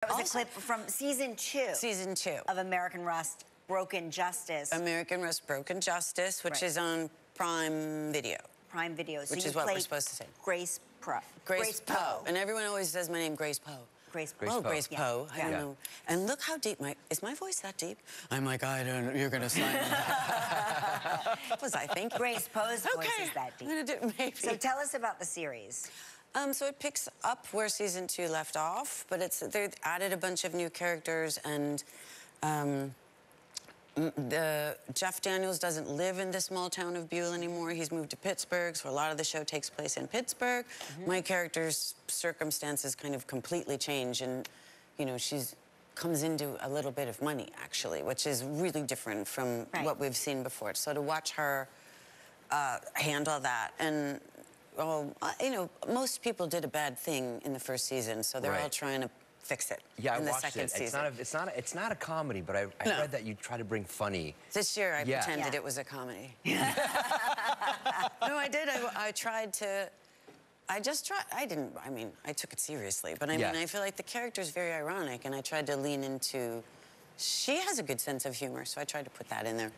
That was Also- a clip from season two Season two. of American Rust Broken Justice, American Rust Broken Justice, which Right. is on Prime Video. Prime Video. So which is what we're supposed to say. Grace Pro. Grace, Poe. And everyone always says my name, Grace Poe. Grace Grace oh, Poe. Grace Yeah. Poe. I don't Yeah. know. And look how deep my is my voice that deep? I'm like, I don't. You're gonna sign. was I thinking? Grace Poe's okay. voice is that I'm gonna deep. do maybe. So tell us about the series. Um, so it picks up where season two left off, but it's they've added a bunch of new characters and. Um, the Jeff Daniels doesn't live in the small town of Buell anymore. He's moved to Pittsburgh, so a lot of the show takes place in Pittsburgh. My character's circumstances kind of completely change, and you know she's comes into a little bit of money actually, which is really different from Right. what we've seen before. So to watch her uh, handle that and well, uh, you know, most people did a bad thing in the first season, so they're all trying to fix it Yeah, I in the watched second it. season. It's not, a, it's, not a, it's not a comedy, but I, I No. read that you try to bring funny. This year, I Yeah. pretended Yeah. it was a comedy. no, I did. I, I tried to. I just tried. I didn't. I mean, I took it seriously, but I Yeah. mean, I feel like the character is very ironic, and I tried to lean into. She has a good sense of humor, so I tried to put that in there.